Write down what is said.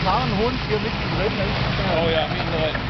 klaren Hund hier mittendrin. Oh ja, mitten drin.